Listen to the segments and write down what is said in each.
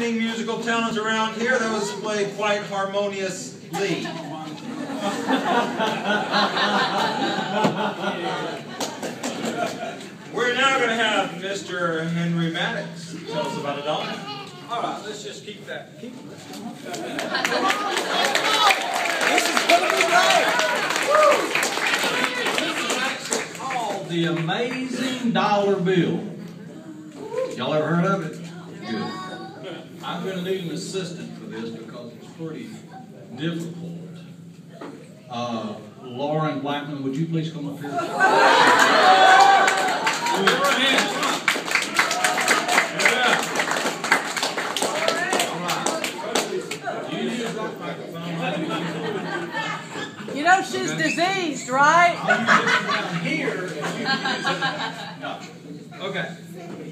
outstanding musical talents around here, that those play quite harmoniously. We're now going to have Mr. Henry Maddox tell us about a dollar. All right, let's just keep that. Keep This is gonna be great. called the Amazing Dollar Bill. Y'all ever heard of it? I'm going to need an assistant for this because it's pretty difficult. Uh, Loren Blackman, would you please come up here? You know she's diseased, right? No. Okay.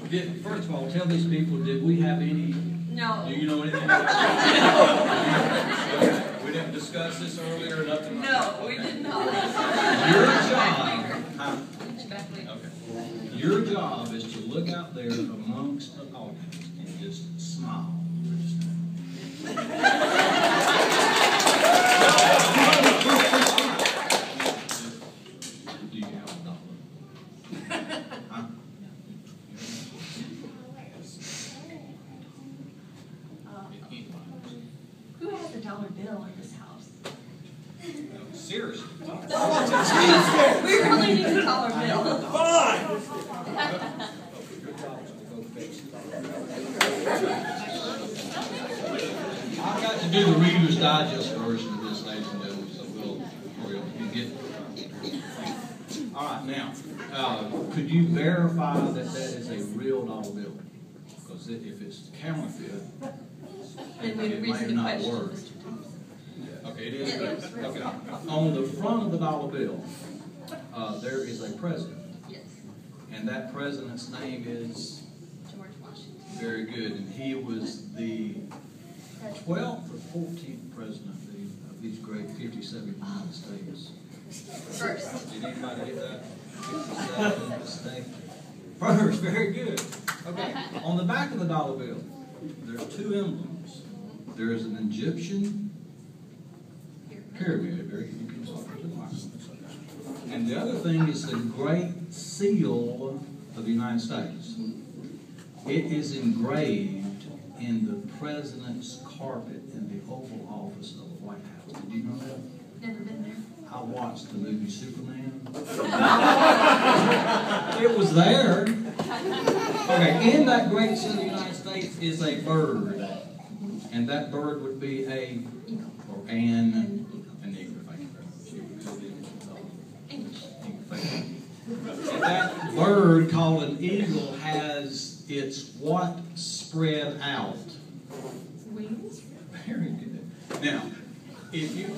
Did, first of all, tell these people, did we have any, No. do you know anything about it? Okay. We didn't discuss this earlier, nothing that? No, we did not. Your job, huh? Okay. Your job is to look out there amongst the audience and just smile. Do you have a dollar? Huh? Who has a dollar bill in this house? Seriously? We really need a dollar bill. Fine! I've got to do the Reader's Digest version of this, ladies and gentlemen, so we'll, we'll get. All right, now, uh, could you verify that that is a real dollar bill? Because if it's counterfeit, it reason may not question work. Okay, it is. Good. Okay. On the front of the dollar bill, uh, there is a president, Yes, and that president's name is George Washington. very good, and he was the twelfth or fourteenth president of the- of these great fifty-seven United States. First. Did anybody get that? Fifty-seven state. First, very good. Okay, on the back of the dollar bill, there's two emblems. There is an Egyptian pyramid, very. And the other thing is the Great Seal of the United States. It is engraved in the president's carpet in the Oval Office of the White House. Did you know that? Never been there. I watched the movie Superman. it was there. Okay, in that great seal of the United States is a bird. And that bird would be a, Eagle. or an, An eagle. an eagle, thank you very much. You were good in it, so, English. eagle, thank you. And that bird called an eagle has its what spread out? Wings. Very good. Now, if you,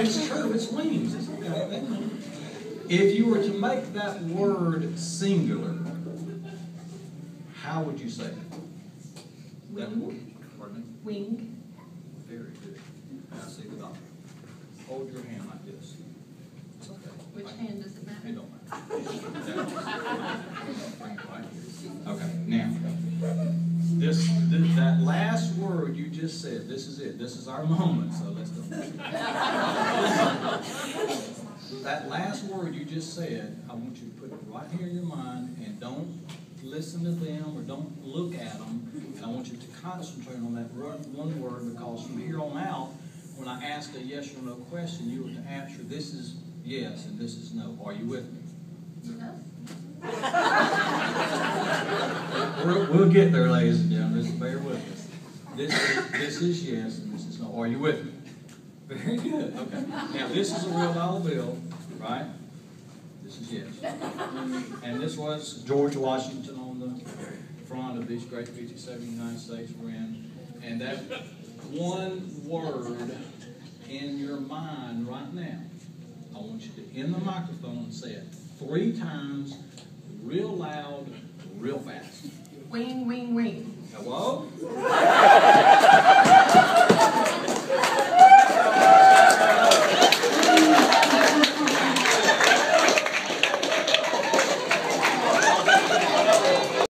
it's true, it's wings. It's- If you were to make that word singular, how would you say it? That Wing. word, pardon me? Wing. Very good. Now, see the doctor. Hold your hand like this. It's okay. Which hand does it It don't matter. It right here. Okay, just said, this is it, this is our moment, so let's go. That last word you just said, I want you to put it right here in your mind and don't listen to them or don't look at them. And I want you to concentrate on that one, word because from here on out, when I ask a yes or no question, you are to answer this is yes and this is no. Are you with me? We're, we'll get there, ladies and gentlemen. Just bear with us. This is, this is yes and this is no. Are you with me? Very good. Okay. Now, this is a real dollar bill, right? This is yes. And this was George Washington on the front of these great 57 United States we're in. And that one word in your mind right now, I want you to, in the microphone, and say it three times, real loud, real fast. Wing, wing, wing. Hello?